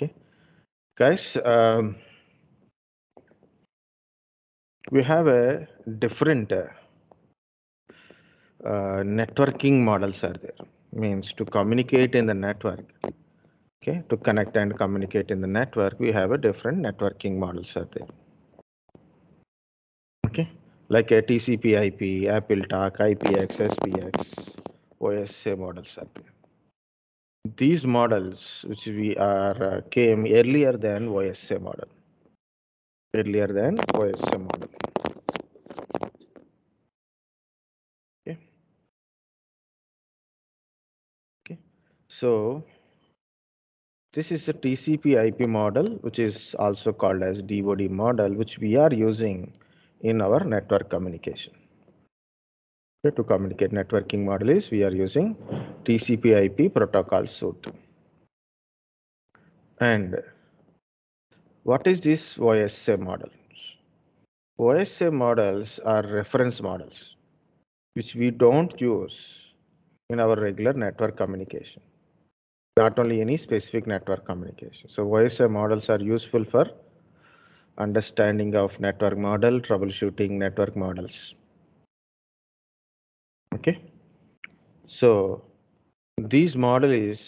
Okay, guys, um, we have a different uh, uh, networking models are there. Means to communicate in the network. Okay, to connect and communicate in the network, we have a different networking models are there. Okay, like a TCP/IP, Apple Talk, IPX, SPX, OSI models are there. These models, which we are uh, came earlier than OSI model, earlier than OSI model. Okay. Okay. So this is a TCP/IP model, which is also called as DoD model, which we are using in our network communication. To communicate networking model is we are using TCP/IP protocol suite. And what is this OSI model? OSI models are reference models, which we don't use in our regular network communication. Not only any specific network communication. So OSI models are useful for understanding of network model, troubleshooting network models. Okay. So this model is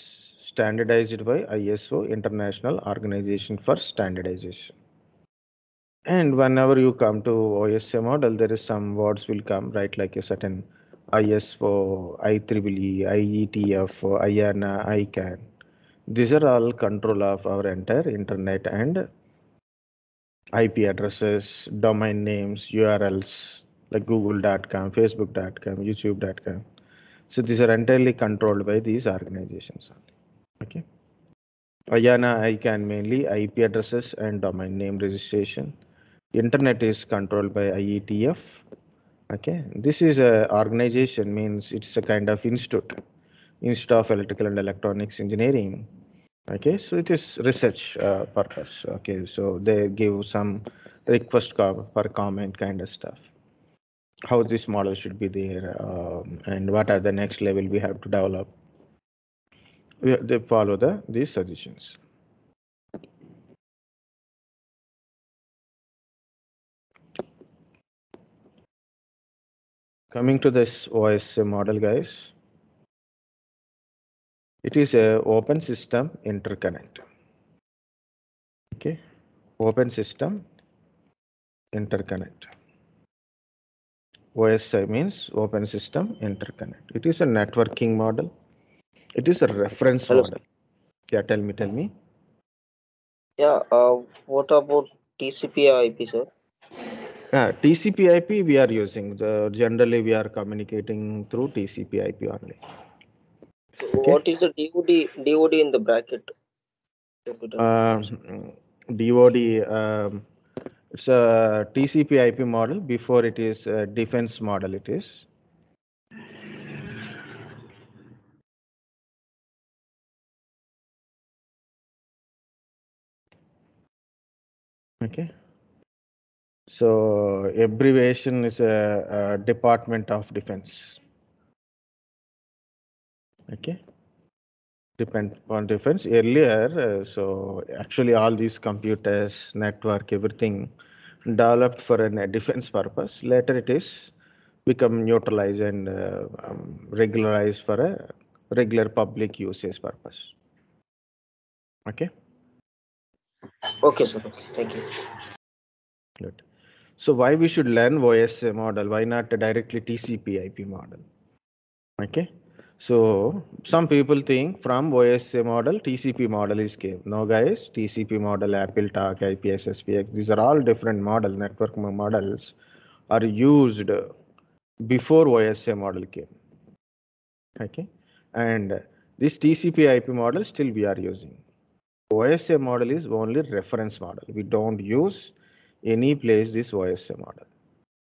standardized by ISO International Organization for Standardization. And whenever you come to OSI model, there is some words will come, right? Like a certain ISO, IEEE, IETF, IANA, ICANN. These are all control of our entire internet and IP addresses, domain names, URLs like google.com, facebook.com, youtube.com. So these are entirely controlled by these organizations. Okay. IANA, ICANN mainly IP addresses and domain name registration. Internet is controlled by IETF. Okay. This is a organization means it's a kind of institute, Institute of Electrical and Electronics Engineering. Okay. So it is research uh, purpose. Okay. So they give some request for comment kind of stuff how this model should be there um, and what are the next level we have to develop. We, they follow the these suggestions. Coming to this OSI model guys. It is a open system interconnect. Okay? Open system interconnect OSI means Open System Interconnect. It is a networking model. It is a reference Hello. model. Yeah, tell me, tell me. Yeah, uh, what about TCP IP, sir? Yeah, TCP/IP we are using. The, generally, we are communicating through TCP/IP only. So What is the DOD, DOD in the bracket? Um, DoD. Um, it's a TCP/IP model. Before it is a defense model. It is. Okay. So abbreviation is a, a Department of Defense. Okay. Depend on defense. Earlier, uh, so actually all these computers, network, everything developed for a defense purpose. Later it is become neutralized and uh, um, regularized for a regular public usage purpose. Okay. Okay, sir. Thank you. Good. So why we should learn OSI model? Why not directly TCP/IP model? Okay. So some people think from OSI model, TCP model is came. No guys, TCP model, Apple Talk, IPX, SPX, these are all different model network models are used before OSI model came. Okay. And this TCP/IP model still we are using. OSI model is only reference model. We don't use any place this OSI model.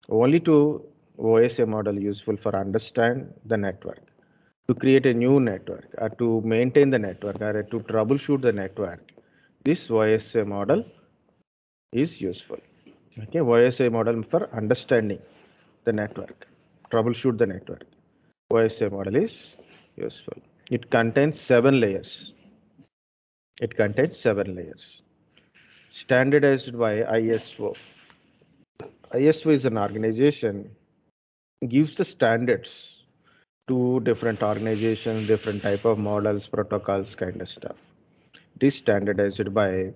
Only to OSI model useful for understand the network, to create a new network, or to maintain the network, or uh, to troubleshoot the network. This OSI model is useful. Okay, OSI model for understanding the network, troubleshoot the network. OSI model is useful. It contains seven layers. It contains seven layers. Standardized by ISO. ISO is an organization gives the standards to different organizations, different type of models, protocols, kind of stuff. It is standardized by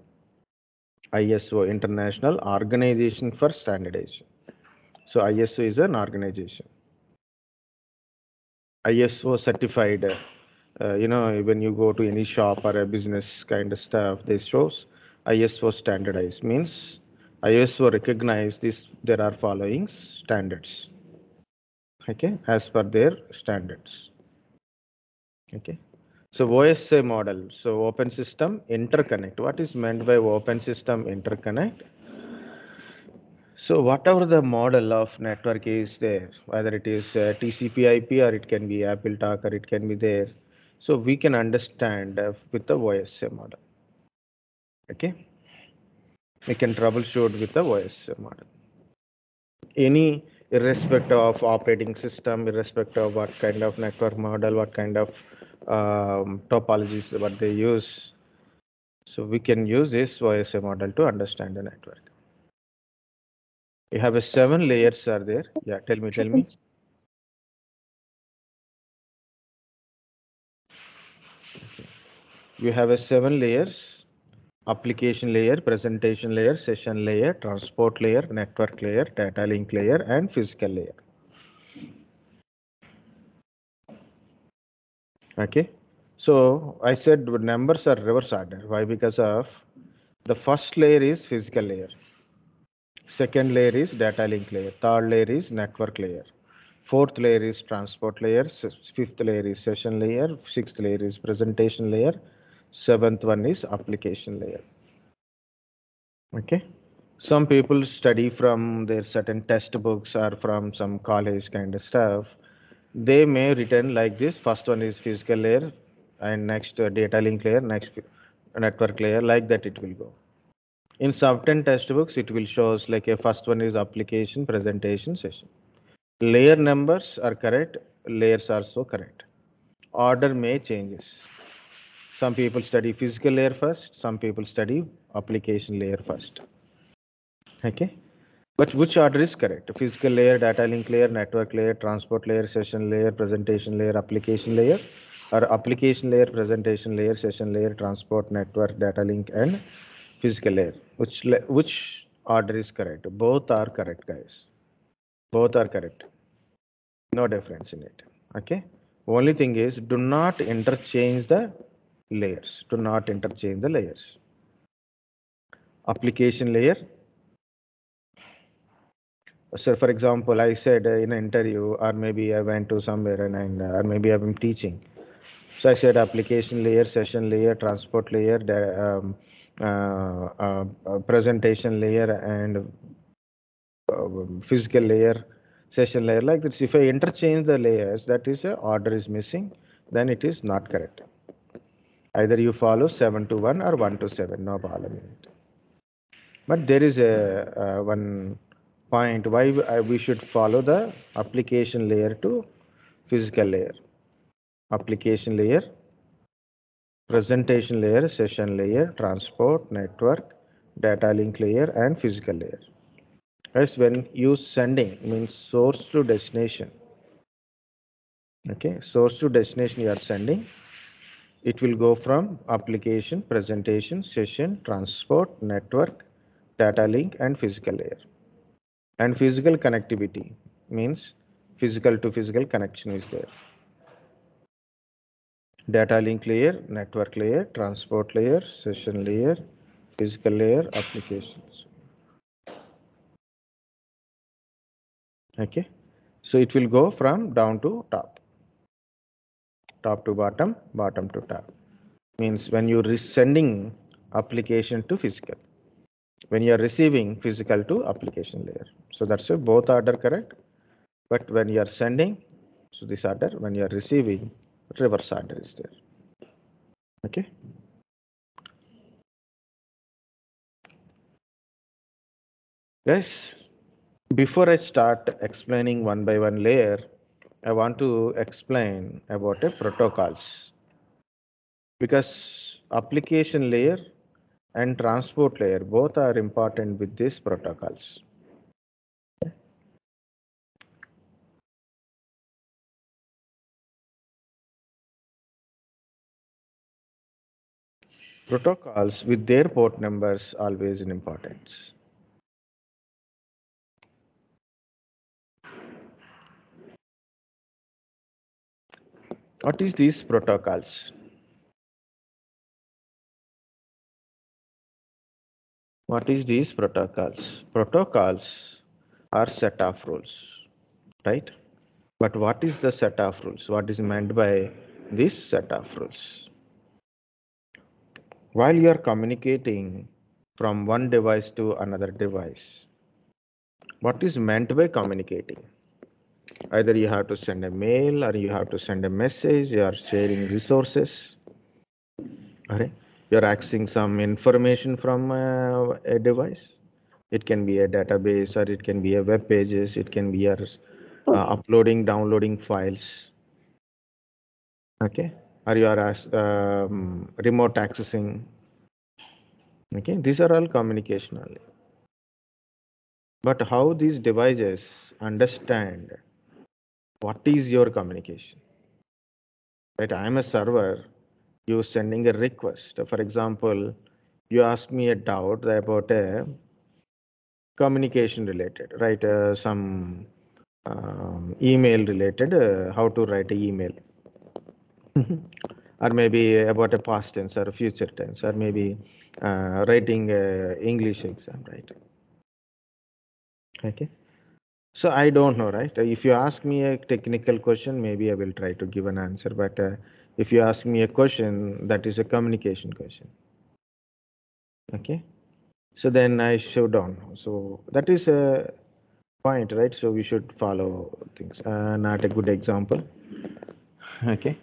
ISO, International Organization for Standardization. So ISO is an organization. ISO certified, uh, you know, when you go to any shop or a business kind of stuff, they shows ISO standardized means ISO recognize this. There are following standards, okay, as per their standards. Okay. So OSI model, so open system interconnect. What is meant by open system interconnect? So whatever the model of network is there, whether it is uh, TCP/IP or it can be Apple Talk or it can be there, so we can understand uh, with the OSI model. Okay, we can troubleshoot with the OSI model. Any irrespective of operating system, irrespective of what kind of network model, what kind of um, topologies what they use. So we can use this OSI model to understand the network. You have a seven layers are there. Yeah, tell me, tell me. You have a seven layers, application layer, presentation layer, session layer, transport layer, network layer, data link layer, and physical layer. Okay. So I said numbers are reverse order. Why? Because of the first layer is physical layer. Second layer is data link layer. Third layer is network layer. Fourth layer is transport layer. Fifth layer is session layer. Sixth layer is presentation layer. Seventh one is application layer. Okay. Some people study from their certain test books or from some college kind of stuff. They may written like this. First one is physical layer, and next uh, data link layer, next network layer. Like that, it will go. In certain textbooks, it will shows like a first one is application, presentation, session. Layer numbers are correct. Layers are so correct. Order may changes. Some people study physical layer first. Some people study application layer first. Okay. But which order is correct? Physical layer, data link layer, network layer, transport layer, session layer, presentation layer, application layer, or application layer, presentation layer, session layer, transport, network, data link, and physical layer. Which which order is correct? Both are correct, guys. Both are correct. No difference in it. Okay. Only thing is, do not interchange the layers. Do not interchange the layers. Application layer, so for example i said uh, in an interview or maybe i went to somewhere and, and uh, or maybe i'm teaching so i said application layer session layer transport layer um, uh, uh, uh, presentation layer and uh, physical layer session layer like this if i interchange the layers that is a order is missing then it is not correct either you follow 7 to 1 or 1 to 7 no problem but there is a uh, one point why uh, we should follow the application layer to physical layer. Application layer, presentation layer, session layer, transport, network, data link layer, and physical layer. As when you sending means source to destination. Okay, source to destination you are sending. It will go from application, presentation, session, transport, network, data link, and physical layer. And physical connectivity means physical to physical connection is there. Data link layer, network layer, transport layer, session layer, physical layer, applications. Okay. So it will go from down to top. Top to bottom, bottom to top. Means when you are sending application to physical. When you are receiving physical to application layer. So that's why both order correct. But when you are sending, so this order, when you are receiving, reverse order is there. Okay. Guys, before I start explaining one by one layer, I want to explain about a protocols. Because application layer and transport layer both are important with these protocols. Protocols with their port numbers always in importance. What is these protocols? What is these protocols? Protocols are set of rules, right? But what is the set of rules? What is meant by this set of rules? While you are communicating from one device to another device, what is meant by communicating? Either you have to send a mail or you have to send a message, you are sharing resources. Okay? You're accessing some information from uh, a device. It can be a database or it can be a web pages, it can be your uh, uploading, downloading files. Okay? Or you are as, um, remote accessing. Okay? These are all communication only. But how these devices understand what is your communication? Right? I am a server you sending a request. For example, you ask me a doubt about a communication related, right? Uh, some um, email related, uh, how to write an email. or maybe about a past tense or future tense, or maybe uh, writing English exam, right? Okay. So I don't know, right? If you ask me a technical question, maybe I will try to give an answer, but uh, if you ask me a question that is a communication question. Okay? So then i show down so that is a point right? So we should follow things. Uh, not a good example. Okay?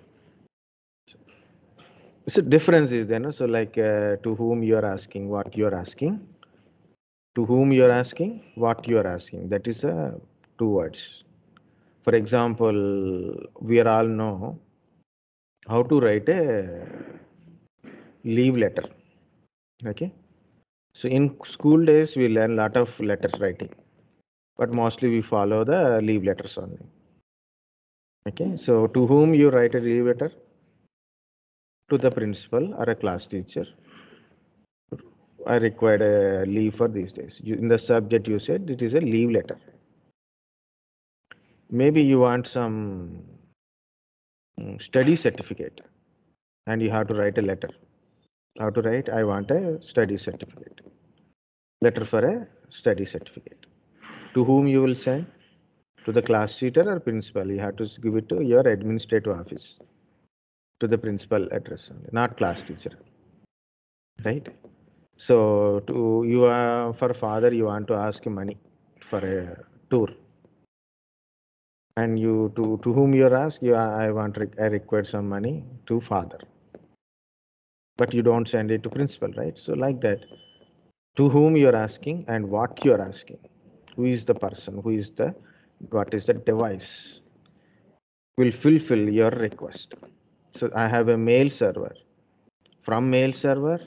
So difference is there no? so like uh, to whom you are asking what you are asking to whom you are asking what you are asking. That is uh, two words. For example we are all know how to write a leave letter. Okay? So in school days we learn a lot of letters writing. But mostly we follow the leave letters only. Okay? So to whom you write a leave letter? To the principal or a class teacher i required a leave for these days. You, in the subject you said it is a leave letter. Maybe you want some Mm, study certificate and you have to write a letter. How to write? I want a study certificate. Letter for a study certificate. To whom you will send? To the class teacher or principal? You have to give it to your administrative office. To the principal address not class teacher. Right so to you are for father you want to ask money for a tour. And you to to whom you are asked you i want i require some money to father. But you don't send it to principal right? So like that. To whom you are asking and what you are asking. Who is the person? Who is the what is the device will fulfill your request? So i have a mail server. From mail server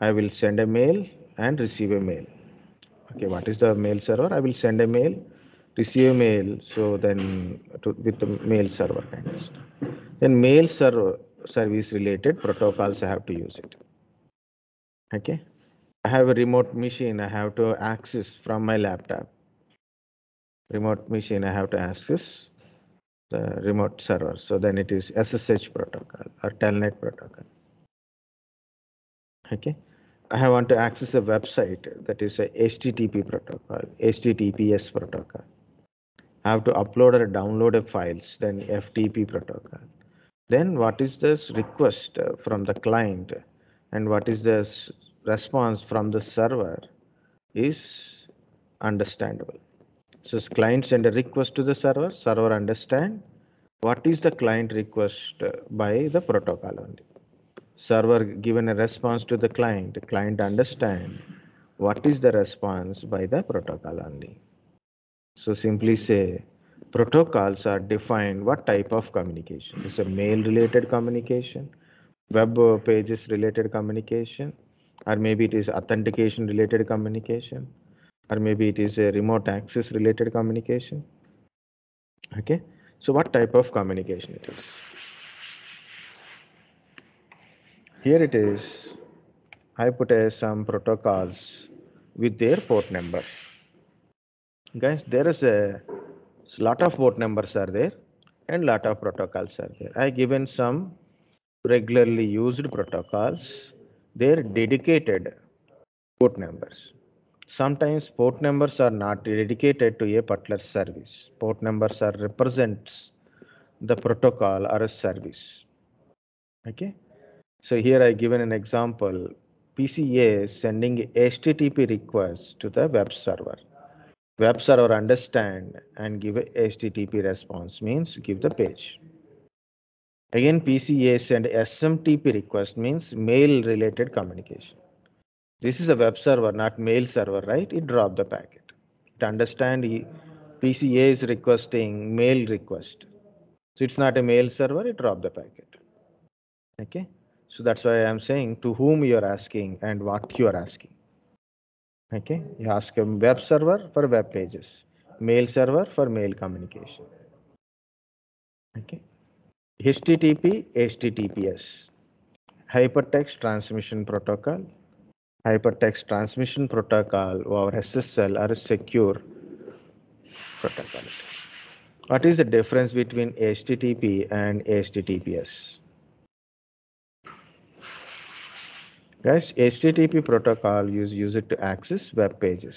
i will send a mail and receive a mail. Okay what is the mail server? I will send a mail receive a mail so then to, with the mail server kind of stuff. then mail server service related protocols i have to use it. Okay? I have a remote machine i have to access from my laptop. Remote machine i have to access the remote server so then it is ssh protocol or telnet protocol okay i want to access a website that is a http protocol https protocol I have to upload or download a files, then FTP protocol. Then what is this request from the client and what is this response from the server is understandable. So client send a request to the server, server understand what is the client request by the protocol only. Server given a response to the client, client understand what is the response by the protocol only. So simply say protocols are defined what type of communication. Is a mail related communication web pages related communication, or maybe it is authentication related communication, or maybe it is a remote access related communication. Okay, so what type of communication it is? Here it is. I put a, some protocols with their port numbers. Guys, there is a lot of port numbers are there and lot of protocols are there. I given some regularly used protocols. They're dedicated port numbers. Sometimes port numbers are not dedicated to a particular service. Port numbers are represents the protocol or a service. Okay. So here I given an example. PCA sending HTTP request to the web server. Web server understand and give a HTTP response means give the page. Again PCA send SMTP request means mail related communication. This is a web server, not mail server, right? It drop the packet. To understand PCA is requesting mail request. So it's not a mail server, it drop the packet. Okay. So that's why I'm saying to whom you're asking and what you are asking. Okay, you ask a web server for web pages, mail server for mail communication. Okay, HTTP, HTTPS, Hypertext Transmission Protocol, Hypertext Transmission Protocol or SSL are secure protocol. What is the difference between HTTP and HTTPS? Guys, HTTP protocol you use it to access web pages.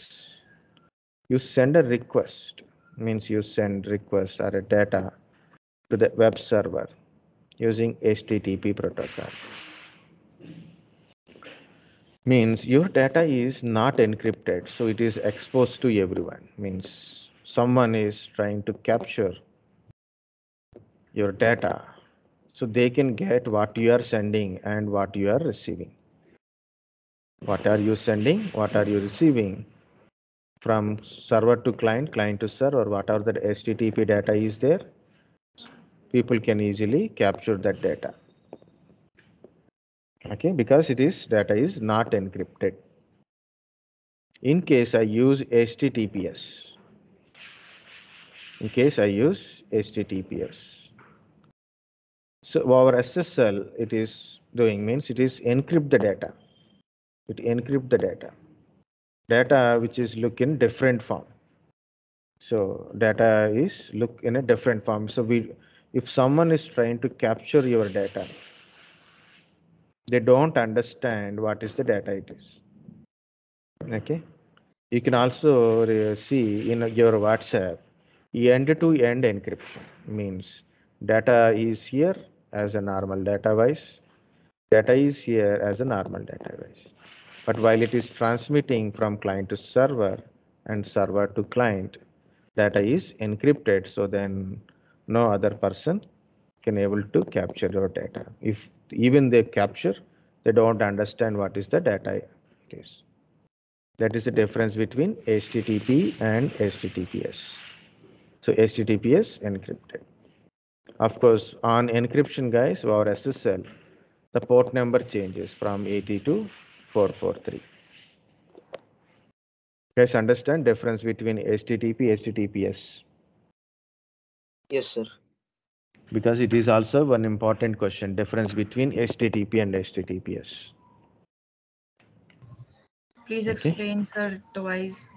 You send a request, means you send request or a data to the web server using HTTP protocol. Means your data is not encrypted, so it is exposed to everyone. Means someone is trying to capture your data so they can get what you are sending and what you are receiving what are you sending? What are you receiving? From server to client client to server whatever the http data is there? People can easily capture that data. Okay because it is data is not encrypted. In case i use https in case i use https so our ssl it is doing means it is encrypt the data it encrypt the data. Data which is look in different form. So data is look in a different form. So we if someone is trying to capture your data they don't understand what is the data it is. Okay? You can also see in your whatsapp end to end encryption means data is here as a normal data data is here as a normal data but while it is transmitting from client to server and server to client, data is encrypted. So then no other person can able to capture your data. If even they capture, they don't understand what is the data it is. That is the difference between HTTP and HTTPS. So HTTPS encrypted. Of course, on encryption, guys, our SSL, the port number changes from 80 to 443. You guys understand difference between HTTP, and HTTPS? Yes, sir. Because it is also one important question, difference between HTTP and HTTPS. Please Okay. explain, sir, twice.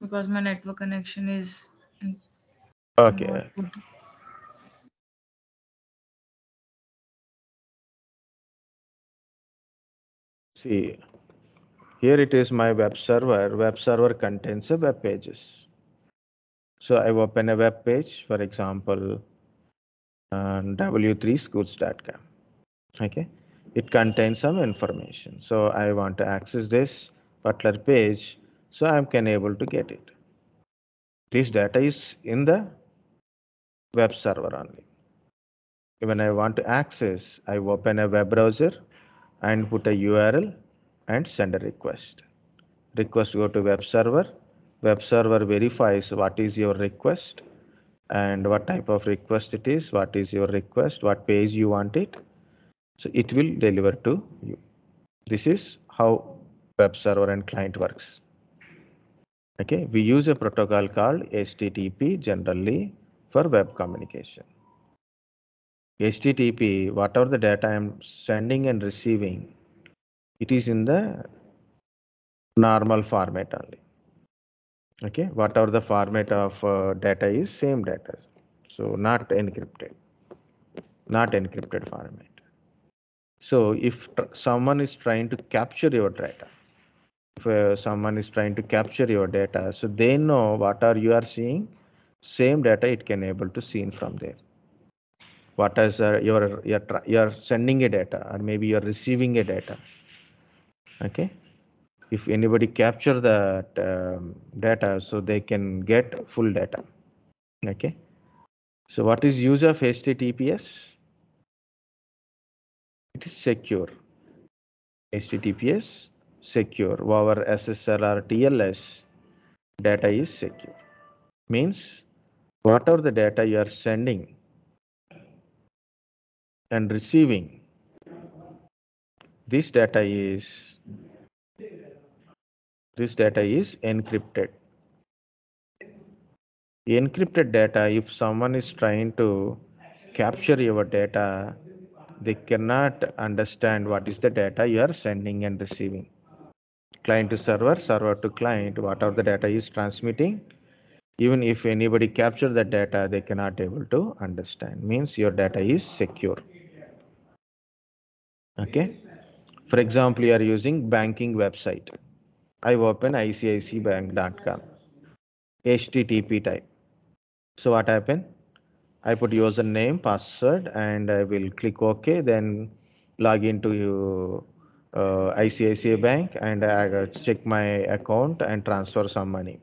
Because my network connection is Okay. See, here it is my web server. Web server contains a web pages. So I open a web page, for example, uh, w3schools.com. Okay, it contains some information. So I want to access this particular page, so I can able to get it. This data is in the web server only. When I want to access, I open a web browser and put a URL and send a request. Request go to web server. Web server verifies what is your request and what type of request it is, what is your request, what page you want it. So it will deliver to you. This is how web server and client works. Okay, we use a protocol called HTTP generally for web communication. HTTP, whatever the data I'm sending and receiving, it is in the normal format only. Okay, whatever the format of uh, data is, same data. So not encrypted, not encrypted format. So if someone is trying to capture your data, if uh, someone is trying to capture your data, so they know what are you are seeing, same data it can able to see from there. What is uh, your you're, sending a data or maybe you're receiving a data. Okay, if anybody capture that um, data, so they can get full data. Okay, so what is use of HTTPS? It is secure. HTTPS secure. Our SSL or TLS data is secure. Means whatever the data you are sending and receiving, this data is this data is encrypted. Encrypted data, if someone is trying to capture your data, they cannot understand what is the data you are sending and receiving. Client to server, server to client, whatever the data is transmitting, even if anybody capture that data, they cannot able to understand. Means your data is secure. Okay. For example, you are using banking website. I open icicibank.com, HTTP type. So what happened? I put username, password, and I will click OK. Then log into uh, ICICI Bank and I check my account and transfer some money.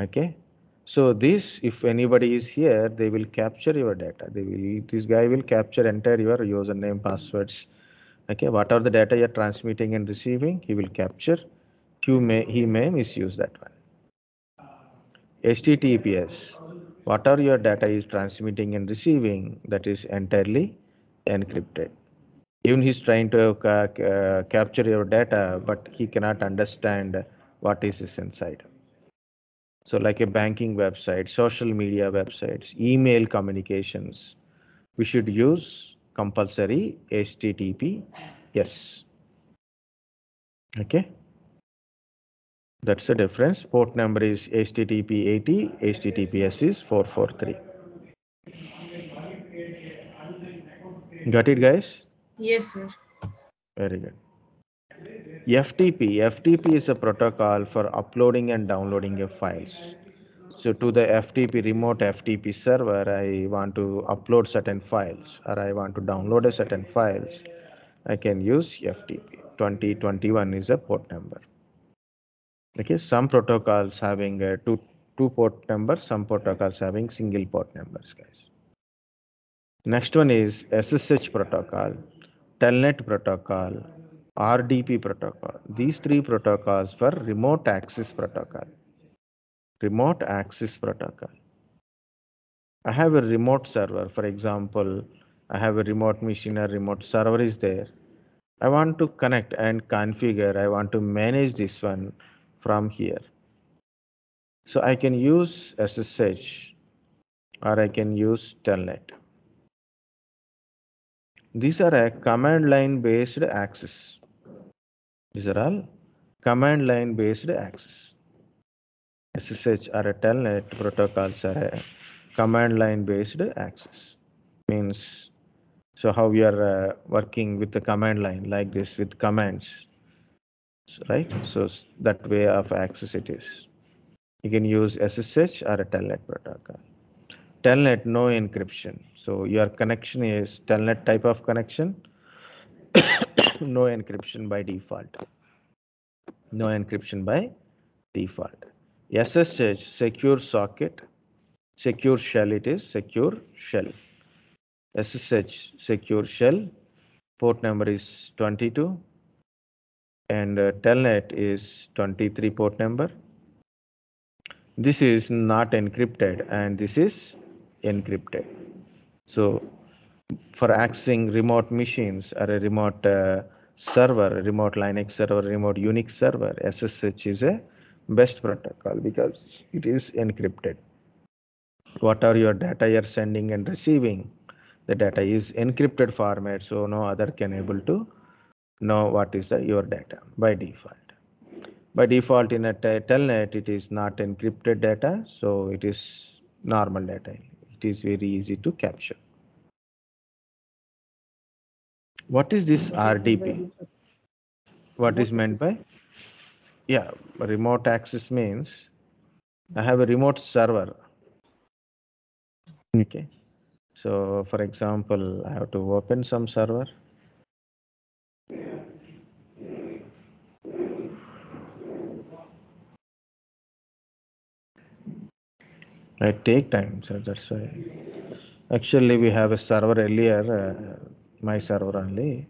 Okay. So this, if anybody is here, they will capture your data. They will. This guy will capture entire your username, passwords. Okay. Whatever the data you're transmitting and receiving, he will capture. You may he may misuse that one. HTTPS, whatever your data is transmitting and receiving, that is entirely encrypted. Even he's trying to uh, ca- ca- uh, capture your data, but he cannot understand what is inside. So, like a banking website, social media websites, email communications, we should use compulsory HTTP. Yes. Okay. That's the difference. Port number is HTTP 80, HTTPS is 443. Got it, guys? Yes, sir. Very good. FTP. FTP is a protocol for uploading and downloading of files. So to the FTP remote FTP server, I want to upload certain files or I want to download a certain files. I can use FTP. 2021 is a port number. Okay, some protocols having two two port numbers, some protocols having single port numbers, guys. Next one is SSH protocol, Telnet protocol, RDP protocol. These three protocols for remote access protocol. Remote access protocol. I have a remote server, for example, I have a remote machine, a remote server is there. I want to connect and configure, I want to manage this one from here. So I can use SSH or I can use Telnet. These are a command line based access. These are all command line based access. SSH or a Telnet protocols are a command line based access. Means so how we are uh, working with the command line like this with commands, right? So that way of access it is. You can use SSH or a Telnet protocol. Telnet no encryption. So your connection is Telnet type of connection, no encryption by default. No encryption by default. SSH secure socket, secure shell it is secure shell. SSH secure shell, port number is 22 and uh, telnet is 23 port number. This is not encrypted and this is encrypted. So for accessing remote machines or a remote uh, server, remote Linux server, remote Unix server, SSH is a best protocol because it is encrypted. What are your data you're sending and receiving? The data is encrypted format, so no other can able to know what is the, your data by default. By default in a te- telnet, it is not encrypted data, so it is normal data. It is very easy to capture. What is this RDP? What is meant by? Yeah, remote access means I have a remote server. Okay. So, for example, I have to open some server. I take time, so that's why. Actually, we have a server earlier, uh, my server only.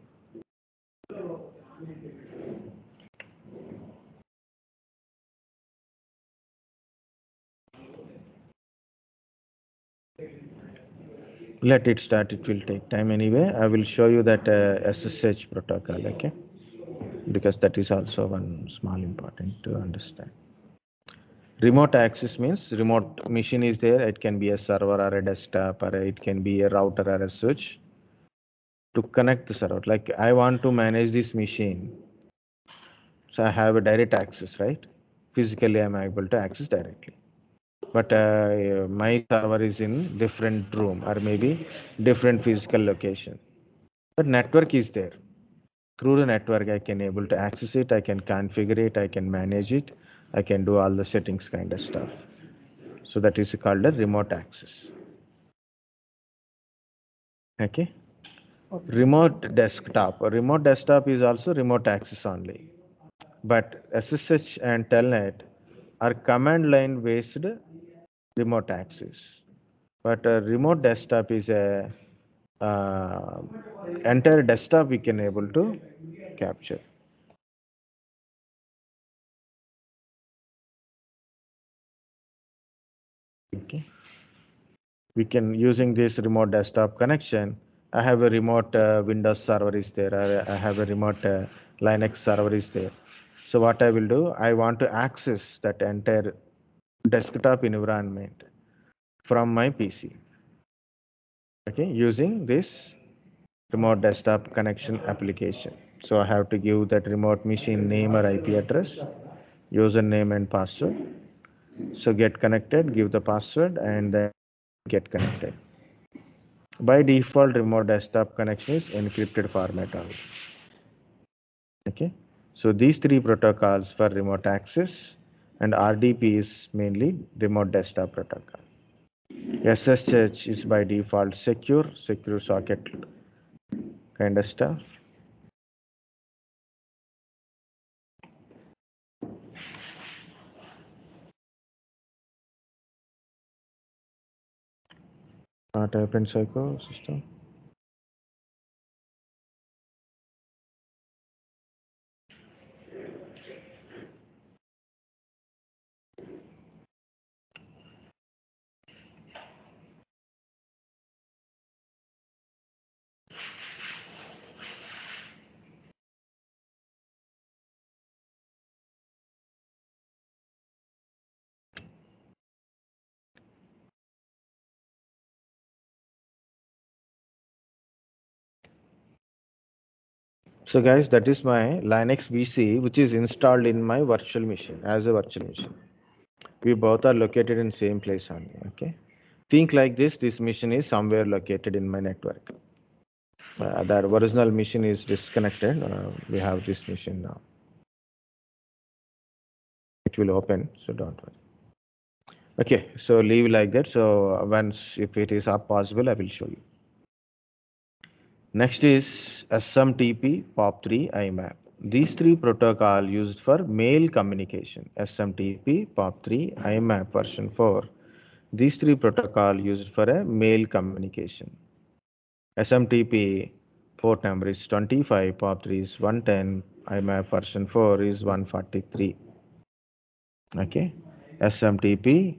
Let it start, it will take time anyway. I will show you that uh, SSH protocol, okay? Because that is also one small important to understand. Remote access means remote machine is there. It can be a server or a desktop or it can be a router or a switch to connect the server. Like I want to manage this machine. So I have a direct access, right? Physically, I'm able to access directly. But uh, my server is in different room or maybe different physical location. But network is there. Through the network, I can able to access it. I can configure it. I can manage it. I can do all the settings kind of stuff. So that is called a remote access. Okay. Remote desktop. A remote desktop is also remote access only. But SSH and Telnet are command line based remote access. But a remote desktop is a uh, entire desktop we can able to capture. Okay. We can using this remote desktop connection. I have a remote uh, Windows server is there. I, have a remote uh, Linux server is there. So what I will do, I want to access that entire desktop environment from my PC. Okay, using this remote desktop connection application. So I have to give that remote machine name or IP address, username and password. So get connected, give the password and then get connected. By default, remote desktop connection is encrypted format only. Okay. So these three protocols for remote access and RDP is mainly remote desktop protocol. SSH is by default secure, secure socket kind of stuff. Not open psycho system. So guys, that is my Linux VC, which is installed in my virtual machine as a virtual machine. We both are located in same place only. Okay. Think like this: this machine is somewhere located in my network. Uh, original machine is disconnected. Uh, we have this machine now. It will open, so don't worry. Okay, so leave like that. So once if it is possible, I will show you. Next is SMTP POP3 IMAP. These three protocol used for mail communication. SMTP POP3 IMAP version 4. These three protocol used for a mail communication. SMTP port number is 25, POP3 is 110, IMAP version 4 is 143. Okay, SMTP,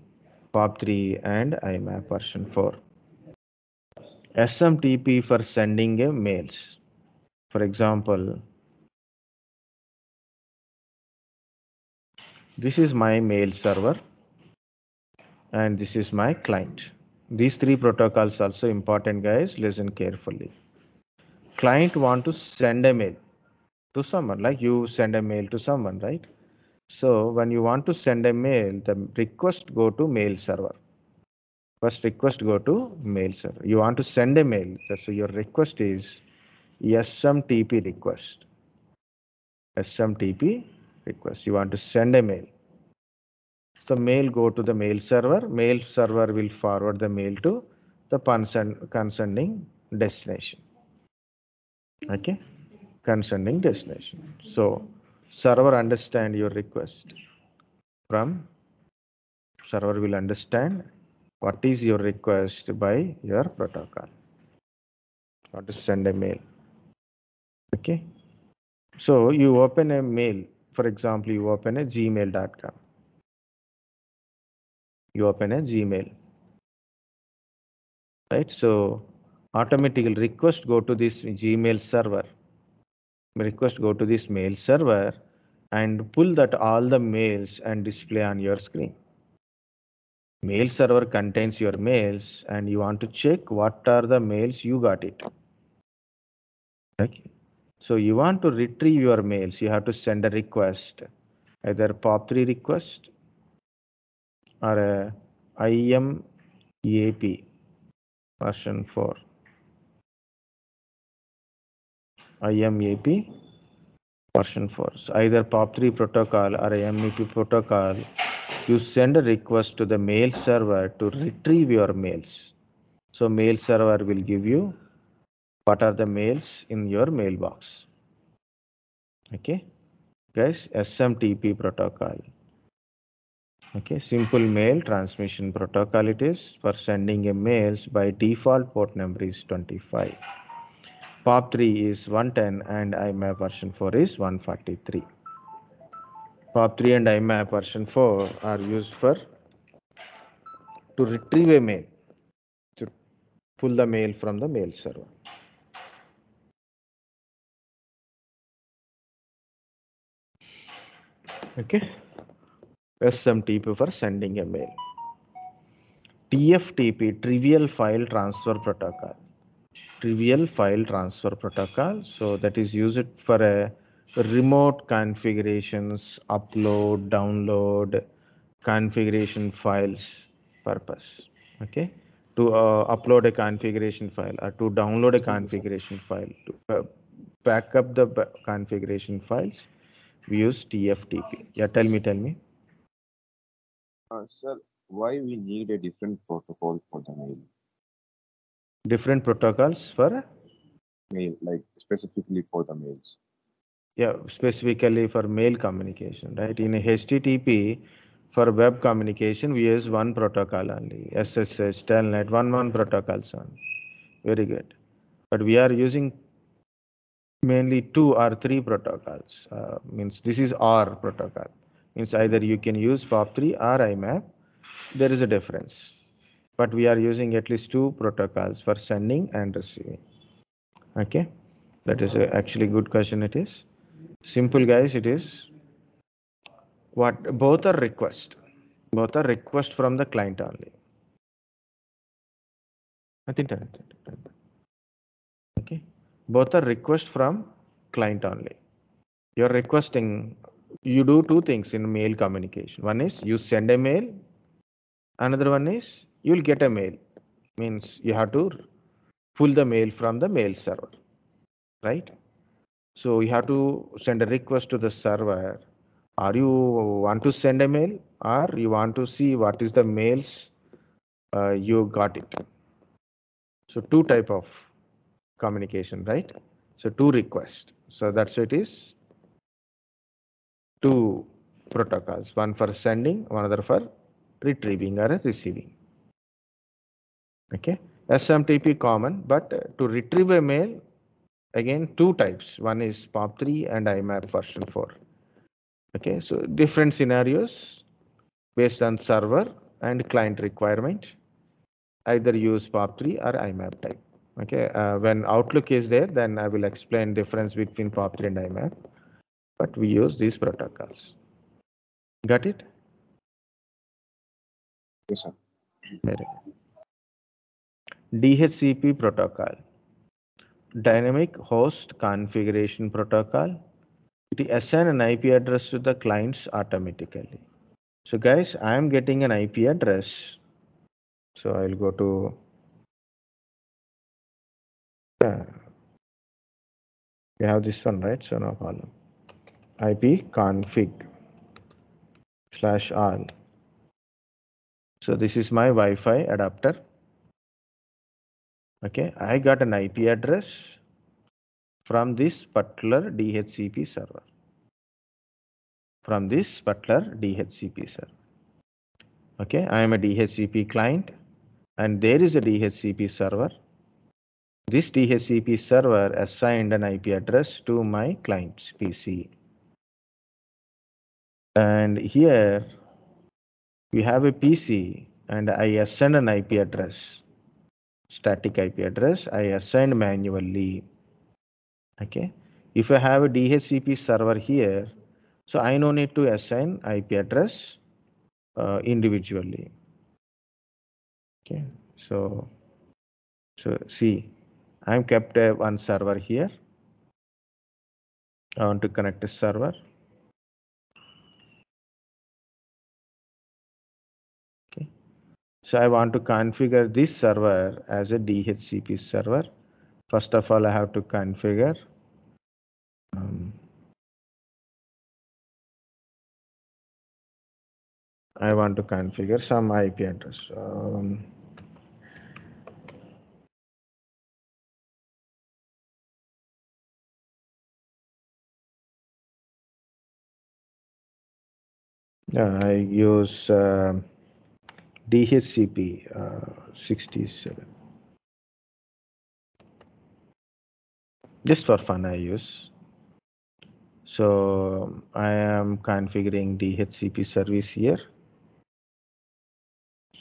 POP3 and IMAP version 4. SMTP for sending a mails. For example, this is my mail server and this is my client. These three protocols also important guys, listen carefully. Client want to send a mail to someone, like you send a mail to someone, right? So when you want to send a mail, the request go to mail server. First request go to mail server. You want to send a mail, so your request is SMTP request. SMTP request. You want to send a mail. So mail go to the mail server. Mail server will forward the mail to the concern, concerning destination. Okay, concerning destination. So server understand your request from server will understand what is your request by your protocol. How to send a mail. Okay. So you open a mail. For example, you open a gmail.com you open a Gmail. Right? So automatically request go to this Gmail server. Request go to this mail server and pull that all the mails and display on your screen. Mail server contains your mails and you want to check what are the mails you got it. Okay. So you want to retrieve your mails, you have to send a request, either POP3 request or a IMAP version 4. IMAP version 4. So either POP3 protocol or IMAP protocol, you send a request to the mail server to retrieve your mails. So mail server will give you what are the mails in your mailbox. Okay, guys, SMTP protocol. Okay, simple mail transmission protocol it is for sending a mails by default port number is 25. POP3 is 110 and IMAP version 4 is 143. POP3 and IMAP version 4 are used for to retrieve a mail, to pull the mail from the mail server. Okay. SMTP for sending a mail. TFTP, Trivial File Transfer Protocol. Trivial File Transfer Protocol. So that is used for a remote configurations, upload, download, configuration files purpose. Okay. To uh, upload a configuration file or to download a configuration file, to uh, back up the configuration files, we use TFTP. Yeah, tell me, tell me. Uh, sir, why we need a different protocol for the mail? Different protocols for Mail, like specifically for the mails. Yeah specifically for mail communication right? In http for web communication we use one protocol only ssh telnet one one protocols only. Very good. But we are using mainly two or three protocols. Uh, means this is r protocol. Means either you can use pop3 or imap there is a difference. But we are using at least two protocols for sending and receiving. Okay? That is a actually good question it is simple guys it is. What both are request. Both are request from the client only. Okay. Both are request from client only. You're requesting you do two things in mail communication. One is you send a mail another one is you'll get a mail. Means you have to pull the mail from the mail server right so you have to send a request to the server. Are you want to send a mail or you want to see what is the mails uh, you got it? So two type of communication right? So two requests so that's it is two protocols. One for sending one other for retrieving or receiving. Okay? Smtp common but to retrieve a mail again two types one is pop3 and imap version 4 okay so different scenarios based on server and client requirement either use pop3 or imap type Okay, uh, when Outlook is there, then I will explain difference between POP3 and IMAP. But we use these protocols. Got it? Yes, sir. DHCP protocol, Dynamic Host Configuration Protocol. It assign an IP address to the clients automatically. So guys, I am getting an IP address. So I'll go to yeah. we have this one, right? So no problem. IP config slash all. So this is my Wi-Fi adapter. Okay, I got an IP address from this particular DHCP server. From this particular DHCP server. Okay, I am a DHCP client and there is a DHCP server. This DHCP server assigned an IP address to my client's PC. And here we have a PC and I assign an IP address, static IP address, I assign manually. Okay. If I have a DHCP server here, so I no need to assign IP address uh, individually. Okay. So, so see, I'm kept a one server here. I want to connect a server. So I want to configure this server as a DHCP server. First of all, I have to configure. Um, I want to configure some IP address. Um, yeah, I use. um DHCP uh, 67. Just for fun, I use. So I am configuring DHCP service here.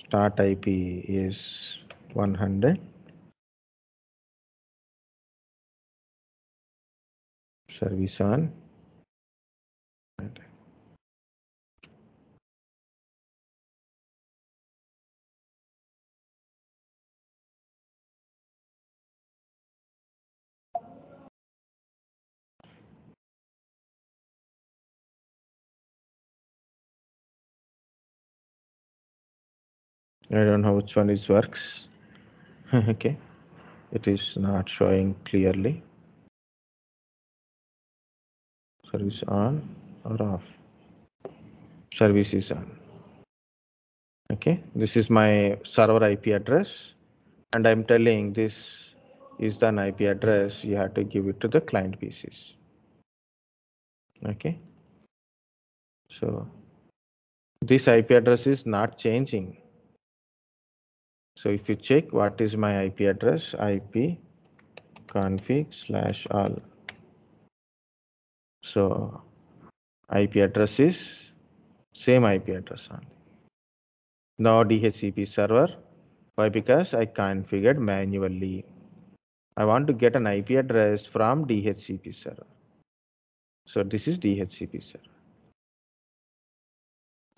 Start IP is 100. Service on. I don't know which one is works. okay, it is not showing clearly. Service on or off. Service is on. Okay, this is my server IP address, and I'm telling this is the IP address. You have to give it to the client PCs. Okay, so this IP address is not changing. So if you check what is my IP address, IP config slash all. So IP address is same IP address only. Now DHCP server. Why? Because I configured manually. I want to get an IP address from DHCP server. So this is DHCP server.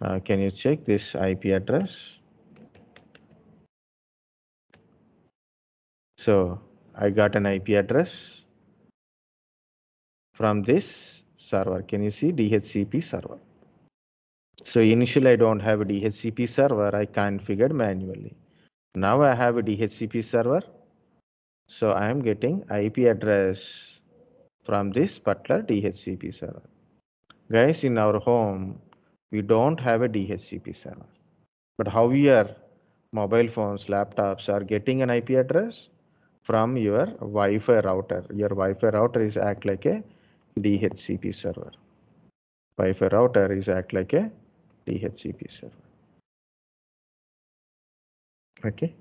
Uh, can you check this IP address? So I got an IP address from this server. Can you see DHCP server? So initially I don't have a DHCP server. I configured manually. Now I have a DHCP server. So I am getting IP address from this particular DHCP server. Guys, in our home, we don't have a DHCP server. But how your mobile phones, laptops are getting an IP address? From your Wi-Fi router. Your Wi-Fi router is act like a DHCP server. Wi-Fi router is act like a DHCP server. Okay.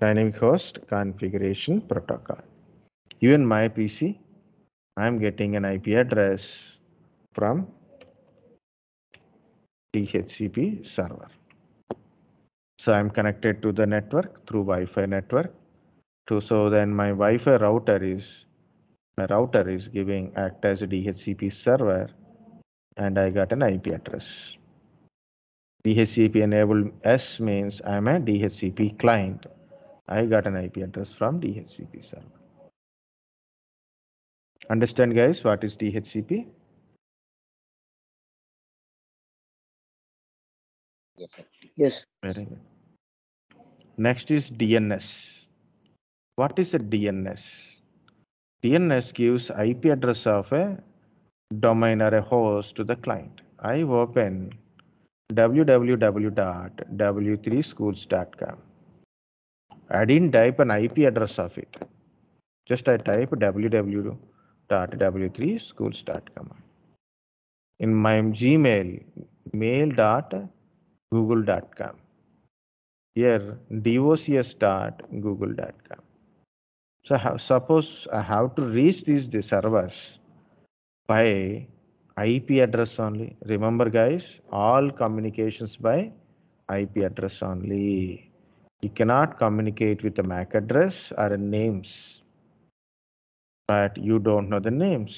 Dynamic host configuration protocol. Even my PC, I am getting an IP address from DHCP server. So I'm connected to the network through Wi-Fi network. To, so then my Wi-Fi router is my router is giving act as a DHCP server and I got an IP address. DHCP enabled S means I'm a DHCP client. I got an IP address from DHCP server. Understand guys what is DHCP? Yes, sir. Yes. Very good. Next is DNS. What is a DNS? DNS gives IP address of a domain or a host to the client. I open www.w3schools.com. I didn't type an IP address of it. Just I type www.w3schools.com. In my Gmail, mail.google.com. Here, docs.google.com. So how, suppose I have to reach these the servers by IP address only. Remember guys, all communications by IP address only. You cannot communicate with a MAC address or names, but you don't know the names.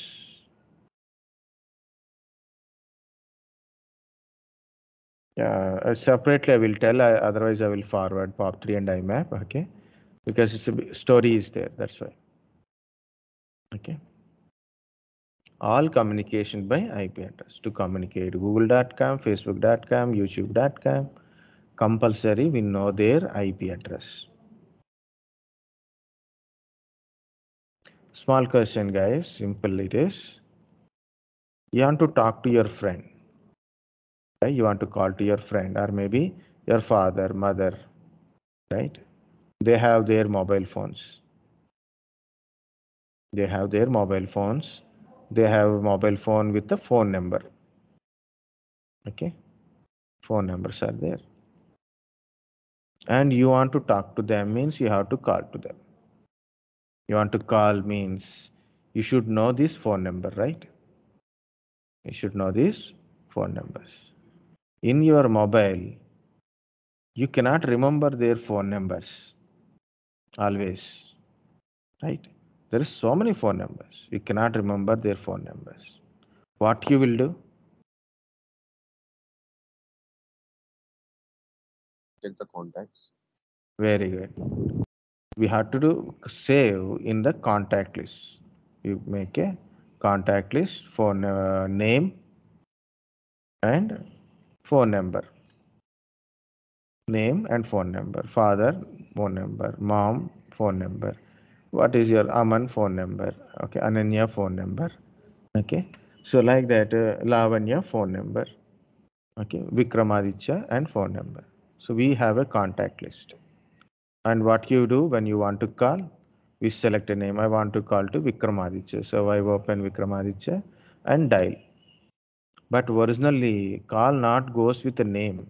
Uh, separately I will tell, I, otherwise I will forward POP3 and IMAP, okay? Because it's a story is there, that's why. Okay. All communication by IP address to communicate google.com, facebook.com, youtube.com, compulsory we know their IP address. Small question guys, simple it is. You want to talk to your friend right? You want to call to your friend or maybe your father, mother, right? They have their mobile phones. They have their mobile phones. They have a mobile phone with the phone number. Okay? Phone numbers are there. And you want to talk to them means you have to call to them. You want to call means you should know this phone number, right? You should know these phone numbers in your mobile, you cannot remember their phone numbers always, right? There is so many phone numbers. You cannot remember their phone numbers. What you will do? Check the contacts. Very good. We have to do save in the contact list. You make a contact list for uh, name and phone number. Name and phone number. Father, phone number. Mom, phone number. What is your Aman phone number? Okay, Ananya phone number. Okay, so like that, uh, Lavanya phone number. Okay, Vikramaditya and phone number. So we have a contact list. And what you do when you want to call, we select a name. I want to call to Vikramaditya. So I open Vikramaditya and dial. But originally, call not goes with a name.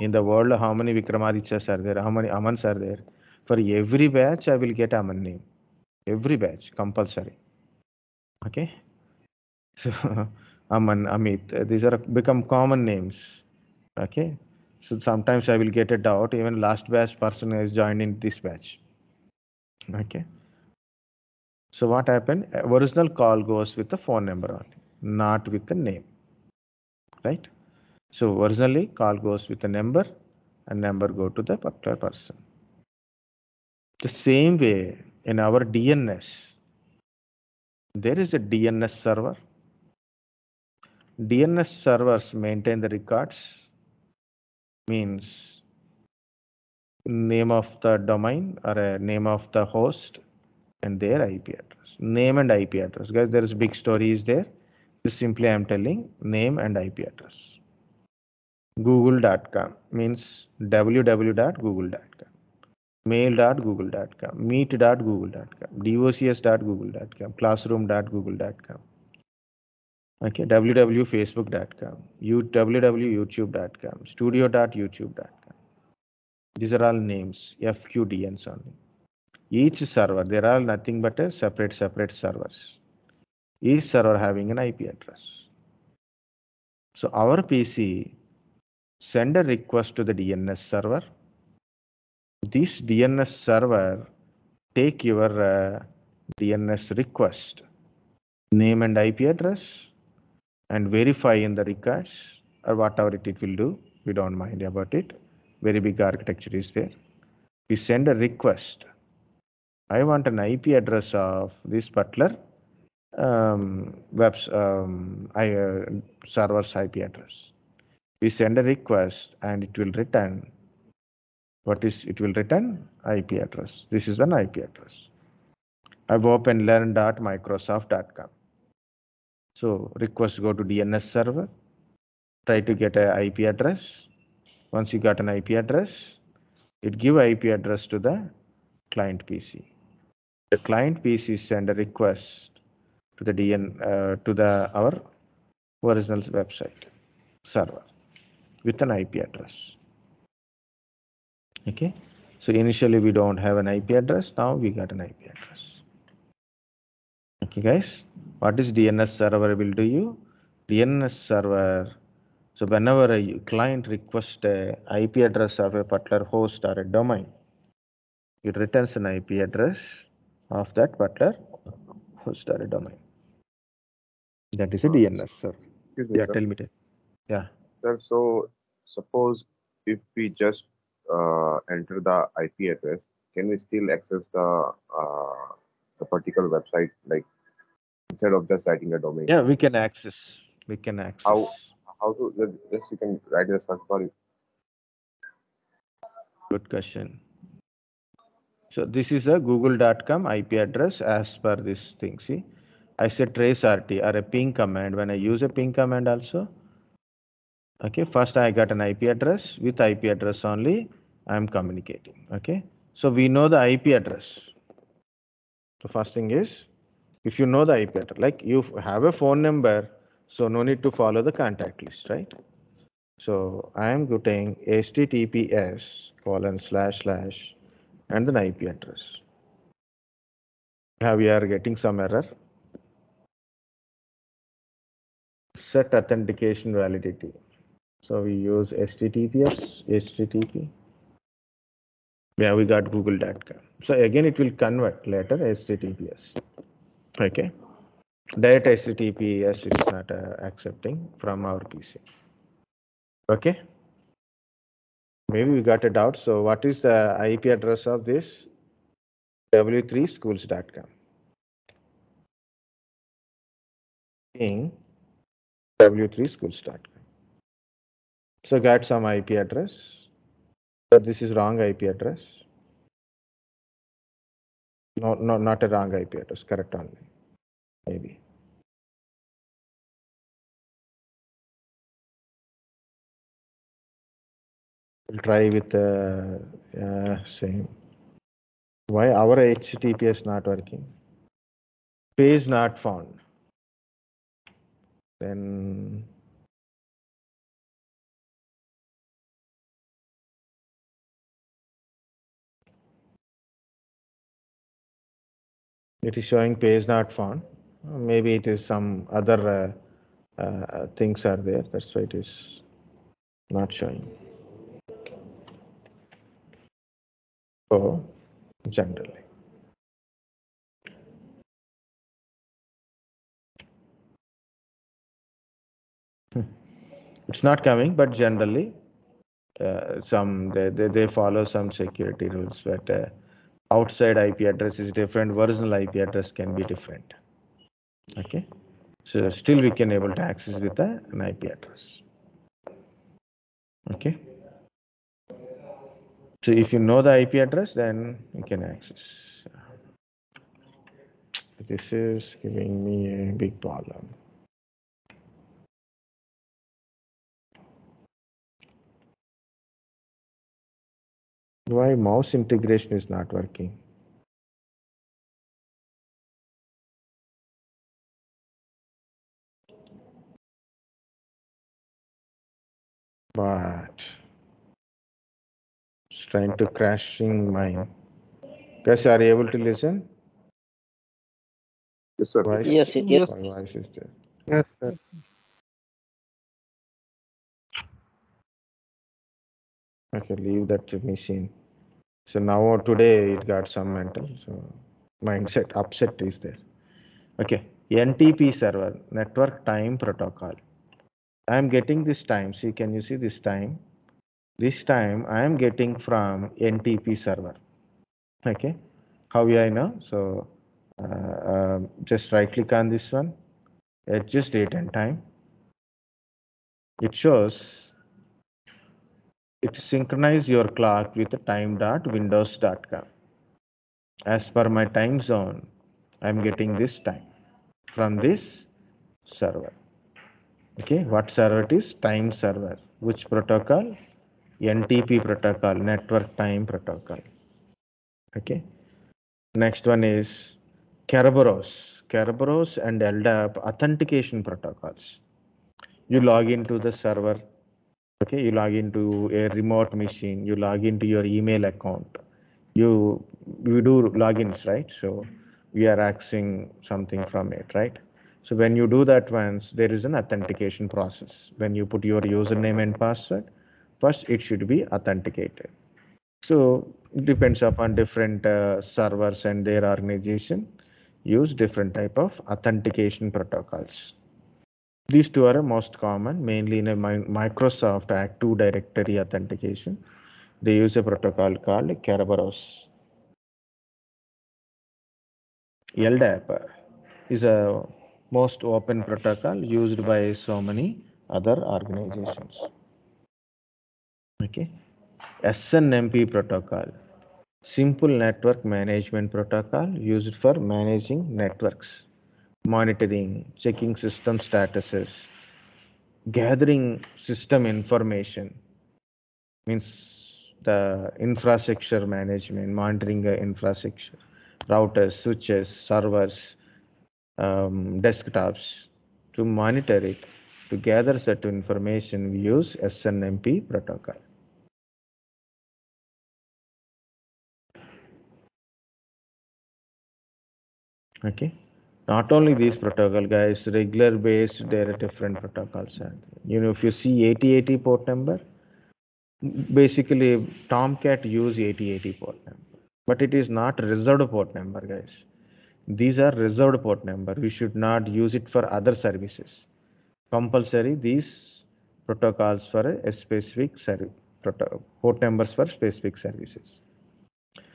In the world, how many Vikramadityas are there? How many Amans are there? For every batch, I will get Aman name. Every batch, compulsory. Okay? So, Aman, Amit, these are become common names. Okay? So sometimes I will get a doubt, even last batch person is joined in this batch. Okay? So what happened? Original call goes with the phone number only, not with the name right? So originally call goes with a number and number go to the particular person. The same way in our DNS, there is a DNS server. DNS servers maintain the records, means name of the domain or a name of the host and their IP address. Name and IP address. Guys, there is big story is there. Simply I am telling name and IP address. Google.com means www.google.com. Mail.google.com. Meet.google.com. Docs.google.com. Classroom.google.com. Okay, www.facebook.com. Www.youtube.com. Studio.youtube.com. These are all names, FQDNs only. Each server, there are all nothing but a separate, separate servers each server having an IP address. So our PC send a request to the DNS server this DNS server take your uh, DNS request, name and IP address, and verify in the records or whatever it, it will do. We don't mind about it. Very big architecture is there. We send a request. I want an IP address of this particular um, webs um, I, uh, server's IP address. We send a request and it will return. What is it will return IP address. This is an IP address. I've opened learn.microsoft.com. So request go to DNS server, try to get a IP address. Once you got an IP address, it give IP address to the client PC. The client PC send a request to the DN uh, to the our original website server with an IP address. Okay, so initially we don't have an IP address. Now we got an IP address. Okay, guys, what is DNS server will do you? DNS server. So whenever a client requests a IP address of a particular host or a domain, it returns an IP address of that particular host or a domain. That is a DNS sir. Me, Yeah, sir. tell me. that. Yeah. Sir, so suppose if we just uh, enter the IP address, can we still access the uh, the particular website like instead of just writing a domain? Yeah, we can access. We can access. How- How to just you can write the search bar. Good question. So this is a google.com IP address as per this thing. See, I said trace RT or a ping command. When I use a ping command also, okay, first I got an IP address. With IP address only, I'm communicating. Okay, so we know the IP address. The first thing is, if you know the IP address, like you have a phone number, so no need to follow the contact list, right? So I am getting HTTPS colon slash slash and then IP address. Now we are getting some error. Set authentication validity. So we use HTTPS, HTTP. Yeah, we got google.com. So again, it will convert later HTTPS. Okay. Direct HTTPS is not uh, accepting from our PC. Okay. Maybe we got a doubt. So what is the IP address of this? w3schools.com. Ping w3schools.com. So got some IP address. But this is wrong IP address. No, no, not a wrong IP address. Correct only. Maybe. We'll try with uh, uh, same. Why our HTTPS not working? Page not found. Then it is showing page not found. Uh, Maybe it is some other uh, uh, things are there. That's why it is not showing. So generally. It's not coming, but generally, uh, some they, they, they follow some security rules, but uh, outside IP address is different, original IP address can be different. Okay, so still we can able to access with a, an IP address. Okay. So if you know the IP address, then you can access. This is giving me a big problem. Why mouse integration is not working? But it's trying to crashing my. Guys, are you able to listen? Yes, sir. Voice, Yes, yes, yes. my voice is there. Yes, sir. Okay, leave that to machine. So now today it got some mental so mindset upset is there. Okay, NTP server network time protocol. I am getting this time. See, can you see this time? This time I am getting from NTP server. Okay, how I know? So uh, uh, just right click on this one, adjust date and time. It shows it synchronize your clock with time.windows.com. As per my time zone, I'm getting this time from this server. Okay, what server it is? Time server. Which protocol? NTP protocol, network time protocol. Okay. Next one is Kerberos. Kerberos and LDAP authentication protocols. You log into the server okay you log into a remote machine you log into your email account. You you do logins right? So we are accessing something from it right? So when you do that once there is an authentication process. When you put your username and password first it should be authenticated. So it depends upon different uh, servers and their organization use different type of authentication protocols these two are most common, mainly in a Mi- Microsoft Active Directory authentication. They use a protocol called Kerberos. LDAP is a most open protocol used by so many other organizations. Okay. SNMP protocol, simple network management protocol used for managing networks monitoring, checking system statuses, gathering system information, means the infrastructure management, monitoring the infrastructure, routers, switches, servers, um, desktops, to monitor it, to gather certain information, we use SNMP protocol. Okay not only these protocol guys regular based there are different protocols and you know if you see 8080 port number basically tomcat use 8080 port number but it is not reserved port number guys. These are reserved port number. We should not use it for other services. Compulsory these protocols for a specific service port numbers for specific services.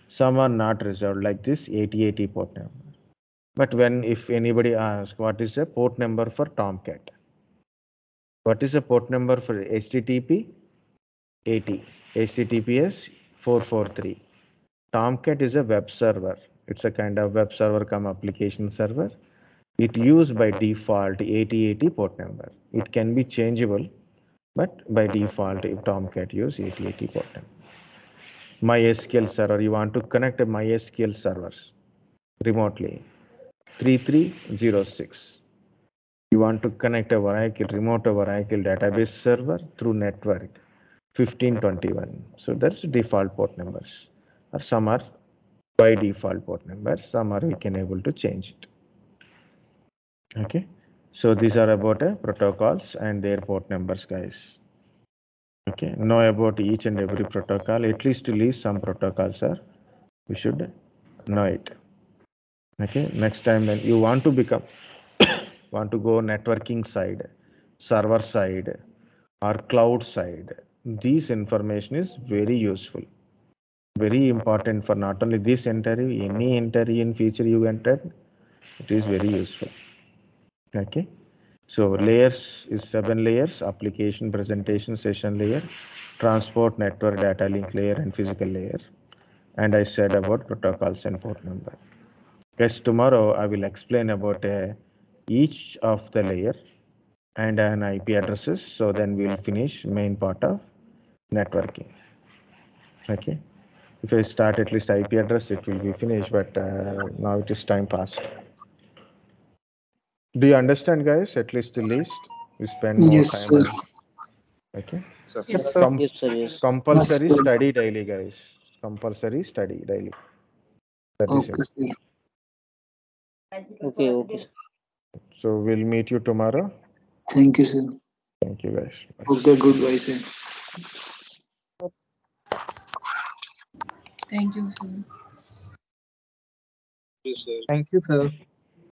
Some are not reserved like this 8080 port number but when if anybody asks what is a port number for Tomcat, what is a port number for HTTP? 80, HTTPS 443. Tomcat is a web server. It's a kind of web server come application server. It used by default 8080 port number. It can be changeable, but by default if Tomcat use 8080 port number. MySQL server, you want to connect a MySQL servers remotely 3306. You want to connect a Oracle, remote Oracle database server through network 1521. So that's default port numbers. Or some are by default port numbers, some are we can able to change it. Okay. So these are about uh, protocols and their port numbers, guys. Okay. Know about each and every protocol. At least to least some protocols are we should know it okay next time when you want to become want to go networking side server side or cloud side this information is very useful. Very important for not only this interview any interview in future you entered it is very useful. Okay so layers is seven layers application presentation session layer transport network data link layer and physical layer. And i said about protocols and port number Yes, tomorrow I will explain about uh, each of the layer and an IP addresses. So then we'll finish main part of networking. Okay. If I start at least IP address, it will be finished, but uh, now it is time past. Do you understand, guys? At least the least we spend more Yes, time. sir. on- Okay. Sir, Yes, sir. Com- Yes, sir. Yes. compulsory sir. study daily, guys. Compulsory study daily. That is Okay, it. sir. Okay. Okay. So we'll meet you tomorrow. Thank you, sir. Thank you, guys. Bye. Okay, goodbye, sir. Thank you, sir. Thank you, sir.